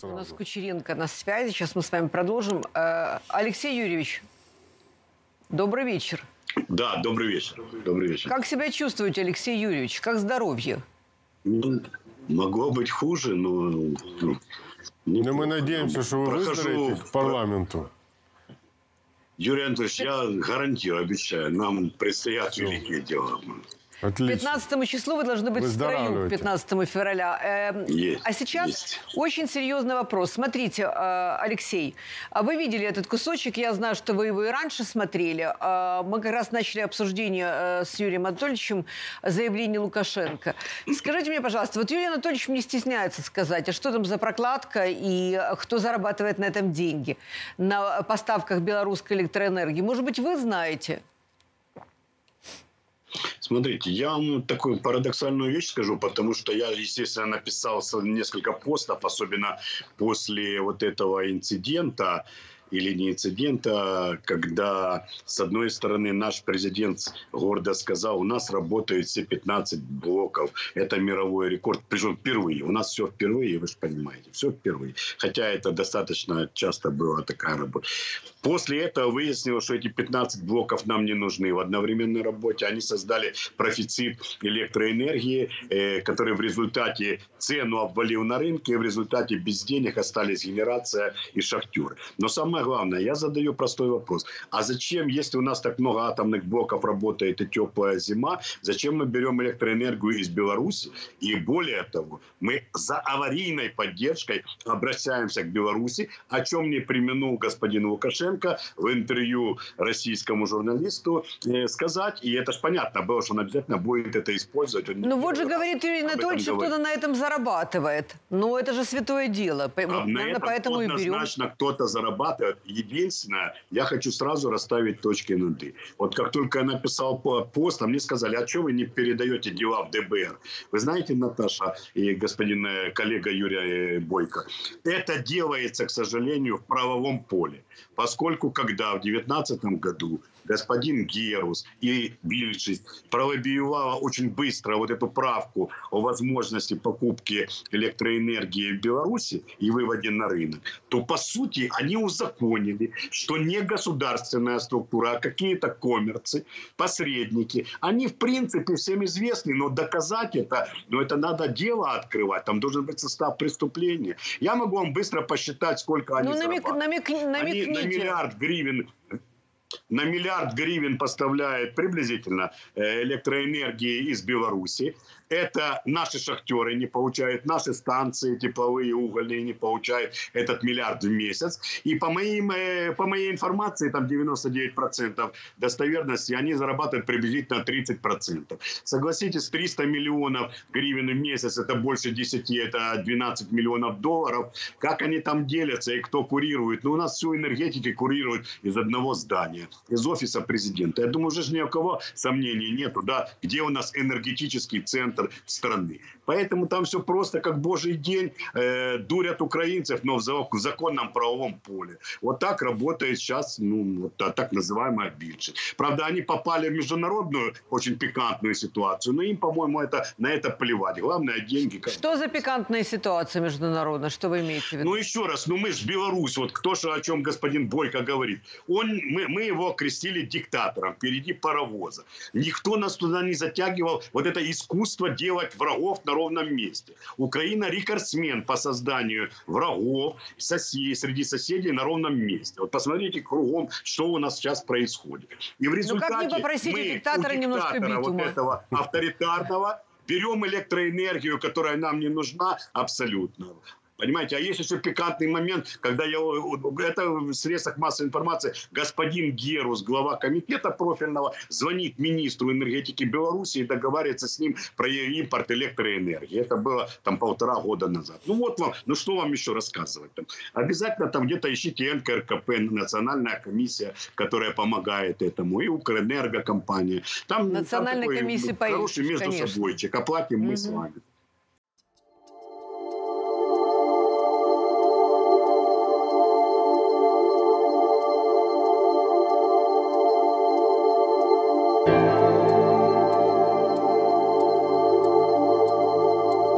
У нас сразу. Кучеренко на связи. Сейчас мы с вами продолжим. Э, Алексей Юрьевич, добрый вечер. Да, добрый вечер. Добрый вечер. Как себя чувствуете, Алексей Юрьевич? Как здоровье? Ну, могло быть хуже, но... ну, Но неплохо. мы надеемся, что вы Прохожу выздоровеете к парламенту. Юрий Анатольевич, я гарантирую, обещаю, нам предстоят великие дела. Отлично. 15 числу вы должны быть в строю, Выздоравливайте. 15 февраля. Э, Есть, а сейчас есть. очень серьезный вопрос. Смотрите, э, Алексей, а вы видели этот кусочек, я знаю, что вы его и раньше смотрели. Э, Мы как раз начали обсуждение э, с Юрием Анатольевичем заявления Лукашенко. Скажите мне, пожалуйста, вот Юрий Анатольевич не стесняется сказать, а что там за прокладка и кто зарабатывает на этом деньги, на поставках белорусской электроэнергии? Может быть, вы знаете? Смотрите, я вам такую парадоксальную вещь скажу, потому что я, естественно, написал несколько постов, особенно после вот этого инцидента или не инцидента, когда, с одной стороны, наш президент гордо сказал, у нас работают все 15 блоков, это мировой рекорд, причем впервые, у нас все впервые, вы же понимаете, все впервые, хотя это достаточно часто была такая работа. После этого выяснилось, что эти 15 блоков нам не нужны в одновременной работе. Они создали профицит электроэнергии, э, который в результате цену обвалил на рынке, и в результате без денег остались генерация и шахтеры. Но самое главное, я задаю простой вопрос. А зачем, если у нас так много атомных блоков работает и теплая зима, зачем мы берем электроэнергию из Беларуси? И более того, мы за аварийной поддержкой обращаемся к Беларуси, о чем не применул господин Лукашенко в интервью российскому журналисту э, сказать. И это ж понятно было, что он обязательно будет это использовать. Он Ну вот же говорит Юрий Анатольевич, что кто-то на этом зарабатывает. Ну это же святое дело. А вот, на наверное, этом поэтому и берем. однозначно кто-то зарабатывает. Единственное, я хочу сразу расставить точки над «и». Вот как только я написал по- пост, а мне сказали, а что вы не передаете дела в ДБР? Вы знаете, Наташа и господин э, коллега Юрий э, Бойко, это делается, к сожалению, в правовом поле. Поскольку когда в 2019 году господин Герус и Бильшиц пролоббировала очень быстро вот эту правку о возможности покупки электроэнергии в Беларуси и выводе на рынок, то по сути они узаконили, что не государственная структура, а какие-то коммерцы, посредники, они в принципе всем известны, но доказать это, ну это надо дело открывать, там должен быть состав преступления. Я могу вам быстро посчитать, сколько они Ну намек, намек, Они на намекните. миллиард гривен на миллиард гривен поставляет приблизительно э, электроэнергии из Беларуси. Это наши шахтеры не получают, наши станции тепловые, угольные не получают этот миллиард в месяц. И по, моим, э, по моей информации, там 99% достоверности, они зарабатывают приблизительно 30%. Согласитесь, 300 миллионов гривен в месяц, это больше 10, это 12 миллионов долларов. Как они там делятся и кто курирует? Ну, у нас всю энергетику курируют из одного здания, из офиса президента. Я думаю, уже ни у кого сомнений нету, да, где у нас энергетический центр страны. Поэтому там все просто как божий день, э, дурят украинцев, но в, за- в законном правовом поле. Вот так работает сейчас, ну, вот та- так называемая биржа. Правда, они попали в международную очень пикантную ситуацию, но им, по-моему, это, на это плевать. Главное, деньги. как Что за пикантная ситуация международная? Что вы имеете в виду? ну, еще раз, ну мы же Беларусь, вот кто же, о чем господин Бойко говорит. Он, мы, мы его окрестили диктатором, впереди паровоза. Никто нас туда не затягивал. Вот это искусство делать врагов на ровном месте. Украина рекордсмен по созданию врагов соседей, среди соседей на ровном месте. Вот посмотрите кругом, что у нас сейчас происходит. И в результате Ну, как не попросите мы диктатора у немножко диктатора вот битума? этого авторитарного берем электроэнергию, которая нам не нужна абсолютно. Понимаете, а есть еще пикантный момент, когда я, это в средствах массовой информации, господин Герус, глава комитета профильного, звонит министру энергетики Беларуси и договаривается с ним про импорт электроэнергии. Это было там полтора года назад. Ну вот вам, ну что вам еще рассказывать? Там? Обязательно там где-то ищите НКРКП, национальная комиссия, которая помогает этому, и Укрэнерго компания. Там, Национальная там комиссия поищешь, хороший между конечно. собойчик. Оплатим мы с вами.